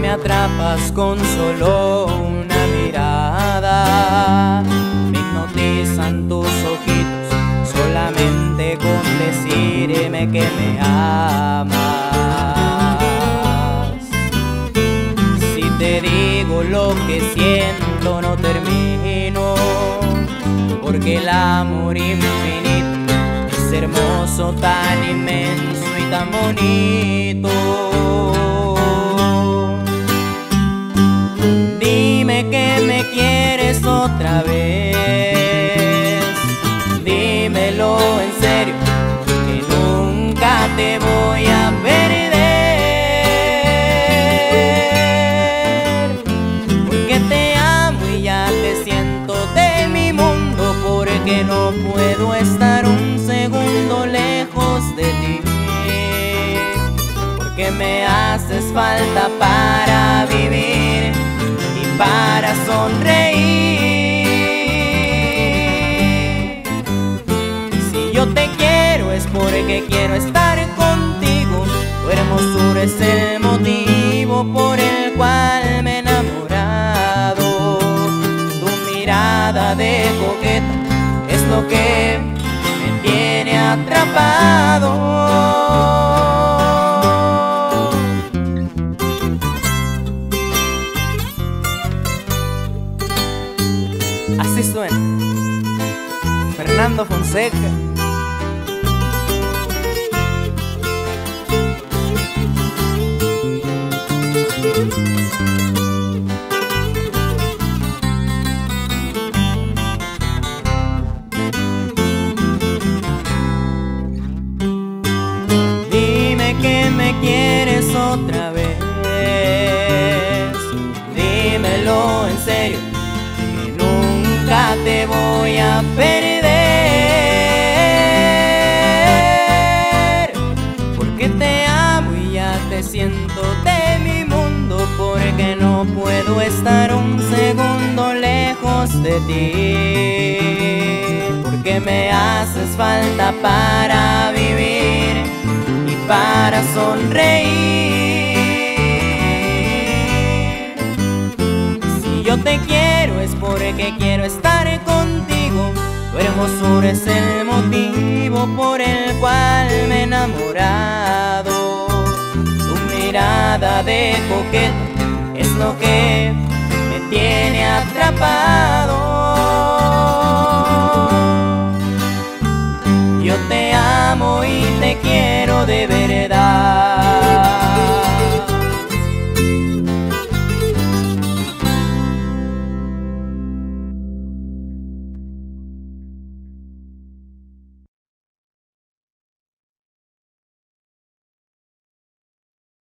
bebas con solo una mirada. Me hipnotizan tus ojitos solamente con decirme que me amas. Si te digo lo que siento no termino, porque el amor infinito es hermoso, tan inmenso y tan bonito. Dímelo en serio, que nunca te voy a perder. Porque te amo y ya te siento de mi mundo, porque no puedo estar un segundo lejos de ti. Porque me haces falta para vivir y para sonreír. Porque quiero estar contigo. Tu hermosura es el motivo por el cual me he enamorado. Tu mirada de coqueta es lo que me tiene atrapado. Así suena. Fernando Fonseca. Perder. Porque te amo y ya te siento de mi mundo, porque no puedo estar un segundo lejos de ti. Porque me haces falta para vivir y para sonreír. Si yo te quiero es porque quiero estar contigo. Tu hermosura es el motivo por el cual me he enamorado. Tu mirada de coqueto es lo que me tiene atrapado. Yo te amo y te quiero de verdad.